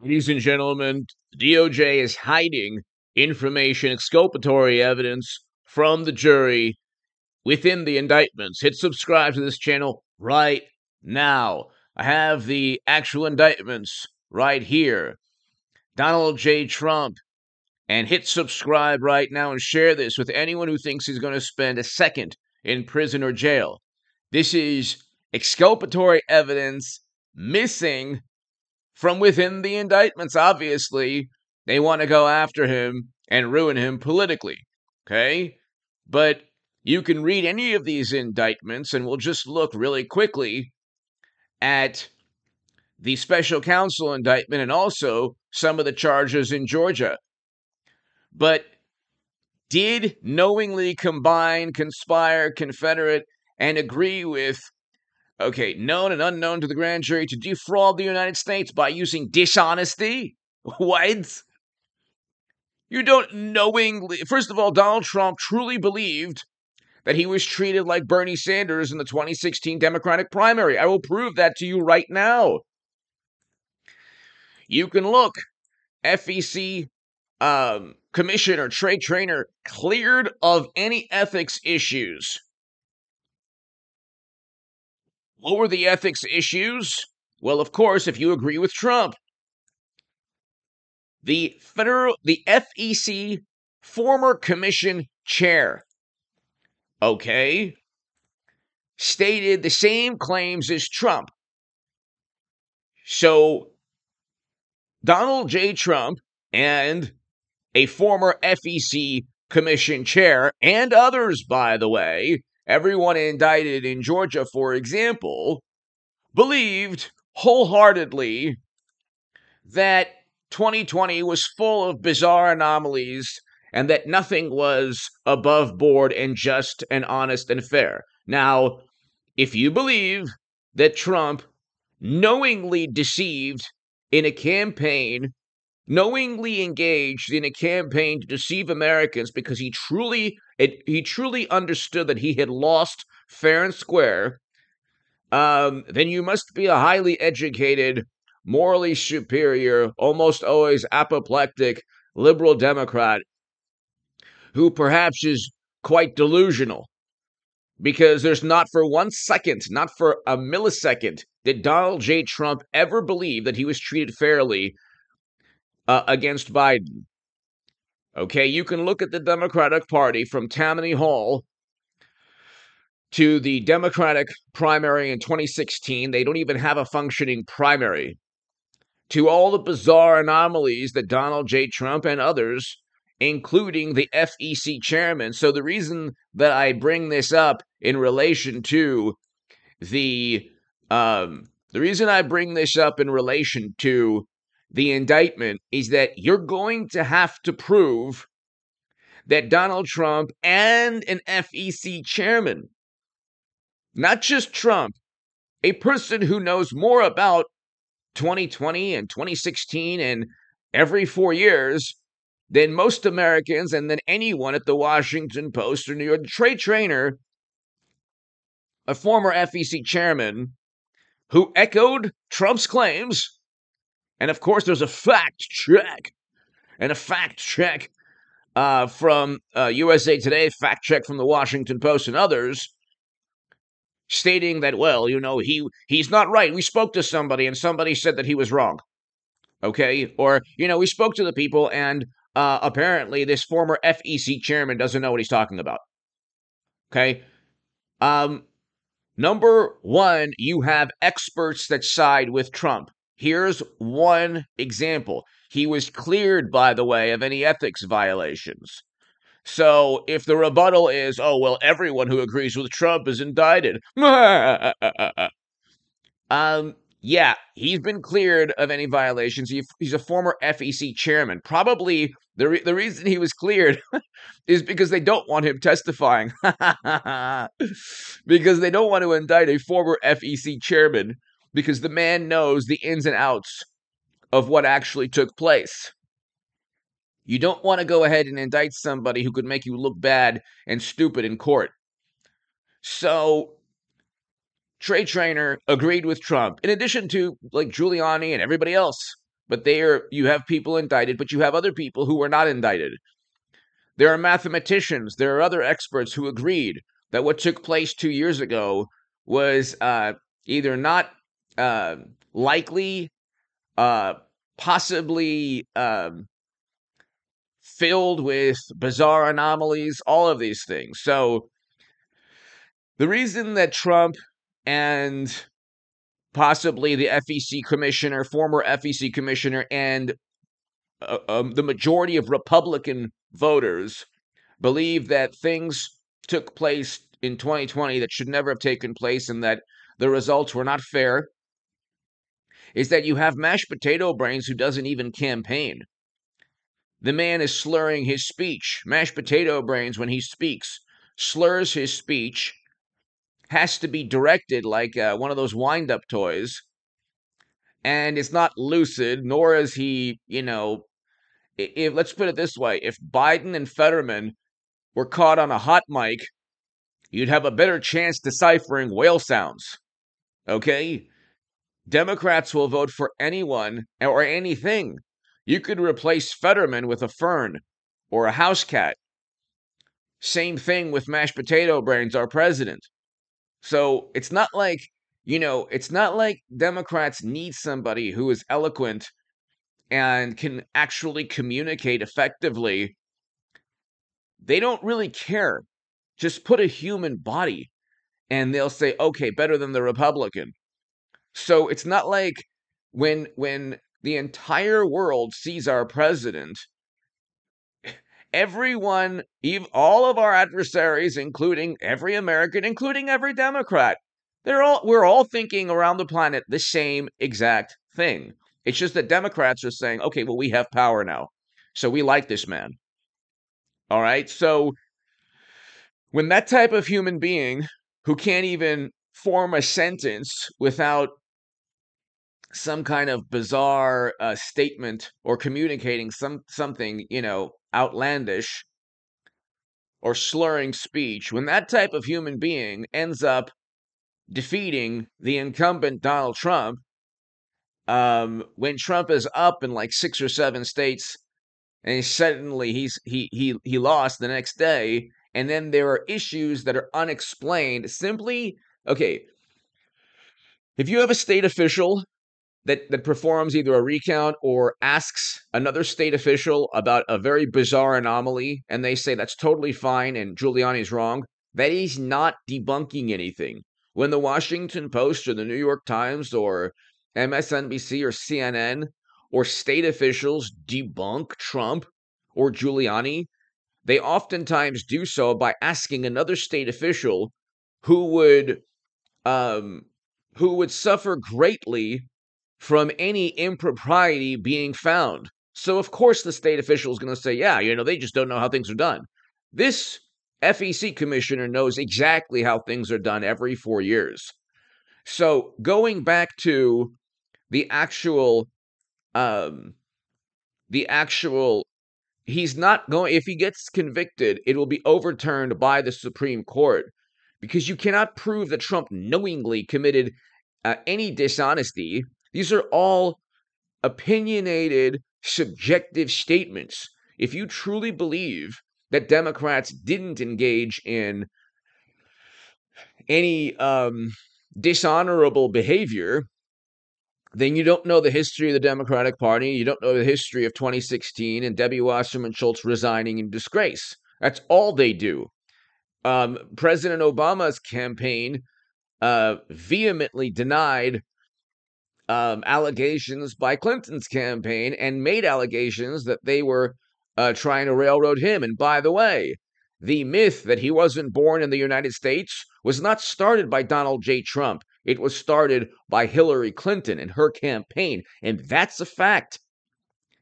Ladies and gentlemen, DOJ is hiding information, exculpatory evidence from the jury within the indictments. Hit subscribe to this channel right now. I have the actual indictments right here. Donald J. Trump. And hit subscribe right now and share this with anyone who thinks he's going to spend a second in prison or jail. This is exculpatory evidence missing from within the indictments. Obviously, they want to go after him and ruin him politically. Okay? But you can read any of these indictments, and we'll just look really quickly at the special counsel indictment and also some of the charges in Georgia. But did knowingly combine, conspire, confederate, and agree with okay, known and unknown to the grand jury to defraud the United States by using dishonesty? What? You don't knowingly. First of all, Donald Trump truly believed that he was treated like Bernie Sanders in the 2016 Democratic primary. I will prove that to you right now. You can look. FEC um, commissioner, Trey Trainer, cleared of any ethics issues. What were the ethics issues? Well, of course, if you agree with Trump, the federal, the FEC former commission chair, okay, stated the same claims as Trump. So, Donald J. Trump and a former FEC commission chair, and others, by the way, everyone indicted in Georgia, for example, believed wholeheartedly that 2020 was full of bizarre anomalies and that nothing was above board and just and honest and fair. Now, if you believe that Trump knowingly deceived in a campaign knowingly engaged in a campaign to deceive Americans because he truly it, he truly understood that he had lost fair and square, um, then you must be a highly educated, morally superior, almost always apoplectic liberal Democrat who perhaps is quite delusional. Because there's not for one second, not for a millisecond, did Donald J. Trump ever believe that he was treated fairly uh, against Biden. Okay, you can look at the Democratic Party from Tammany Hall to the Democratic primary in 2016. They don't even have a functioning primary. To all the bizarre anomalies that Donald J. Trump and others, including the FEC chairman. So, the reason that I bring this up in relation to the um, the reason I bring this up in relation to the indictment is that you're going to have to prove that Donald Trump and an FEC chairman, not just Trump, a person who knows more about 2020 and 2016 and every four years than most Americans and than anyone at the Washington Post or New York. Trey Trainer, a former FEC chairman who echoed Trump's claims and of course, there's a fact check and a fact check uh, from uh, USA Today, fact check from the Washington Post and others, stating that, well, you know, he he's not right. We spoke to somebody and somebody said that he was wrong. Okay, or you know, we spoke to the people and uh, apparently this former FEC chairman doesn't know what he's talking about. Okay, um, number one, you have experts that side with Trump. Here's one example. He was cleared, by the way, of any ethics violations. So if the rebuttal is, oh, well, everyone who agrees with Trump is indicted. um, yeah, he's been cleared of any violations. He, he's a former FEC chairman. Probably the, re- the reason he was cleared is because they don't want him testifying. because they don't want to indict a former FEC chairman because the man knows the ins and outs of what actually took place. You don't want to go ahead and indict somebody who could make you look bad and stupid in court. So, Trey Trainer agreed with Trump, in addition to like Giuliani and everybody else but they are you have people indicted, but you have other people who were not indicted. There are mathematicians, there are other experts who agreed that what took place two years ago was uh, either not uh, likely, uh, possibly um, filled with bizarre anomalies, all of these things. So the reason that Trump and possibly the FEC commissioner, former FEC commissioner, and uh, um, the majority of Republican voters believe that things took place in 2020 that should never have taken place and that the results were not fair is that you have mashed potato brains who doesn't even campaign. The man is slurring his speech. Mashed potato brains, when he speaks, slurs his speech, has to be directed like uh, one of those wind up toys. And it's not lucid, nor is he, you know, if let's put it this way if Biden and Fetterman were caught on a hot mic, you'd have a better chance deciphering whale sounds. Okay? Democrats will vote for anyone or anything you could replace Fetterman with a fern or a house cat. Same thing with mashed potato brains, our president. So it's not like, you know, it's not like Democrats need somebody who is eloquent and can actually communicate effectively. They don't really care. Just put a human body and they'll say, okay, better than the Republican. So it's not like when when the entire world sees our president, everyone, all of our adversaries, including every American, including every Democrat, they're all we're all thinking around the planet the same exact thing. It's just that Democrats are saying, okay, well, we have power now. So we like this man. All right. So when that type of human being who can't even form a sentence without some kind of bizarre uh, statement or communicating some something you know outlandish or slurring speech when that type of human being ends up defeating the incumbent Donald Trump um, when Trump is up in like six or seven states and suddenly he's he he he lost the next day and then there are issues that are unexplained simply okay if you have a state official that, that performs either a recount or asks another state official about a very bizarre anomaly, and they say that's totally fine and Giuliani's wrong, that is not debunking anything. When the Washington Post or the New York Times or MSNBC or CNN or state officials debunk Trump or Giuliani, they oftentimes do so by asking another state official who would um, who would suffer greatly from any impropriety being found. So, of course, the state official is going to say, yeah, you know, they just don't know how things are done. This FEC commissioner knows exactly how things are done every four years. So, going back to the actual, um, the actual, he's not going, if he gets convicted, it will be overturned by the Supreme Court because you cannot prove that Trump knowingly committed uh, any dishonesty these are all opinionated, subjective statements. If you truly believe that Democrats didn't engage in any um, dishonorable behavior, then you don't know the history of the Democratic Party. You don't know the history of 2016 and Debbie Wasserman Schultz resigning in disgrace. That's all they do. Um, President Obama's campaign uh, vehemently denied um, allegations by Clinton's campaign and made allegations that they were uh, trying to railroad him. And by the way, the myth that he wasn't born in the United States was not started by Donald J. Trump. It was started by Hillary Clinton and her campaign. And that's a fact.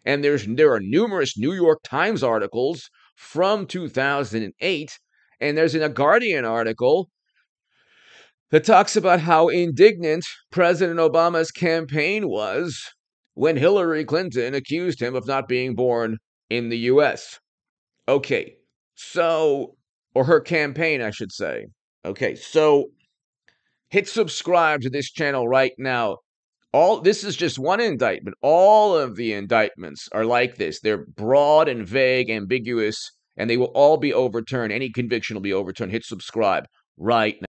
And there's there are numerous New York Times articles from 2008, and there's in a Guardian article that talks about how indignant President Obama's campaign was when Hillary Clinton accused him of not being born in the US. Okay, so, or her campaign, I should say. Okay, so hit subscribe to this channel right now. all this is just one indictment. All of the indictments are like this. They're broad and vague, ambiguous, and they will all be overturned. Any conviction will be overturned. Hit subscribe right now.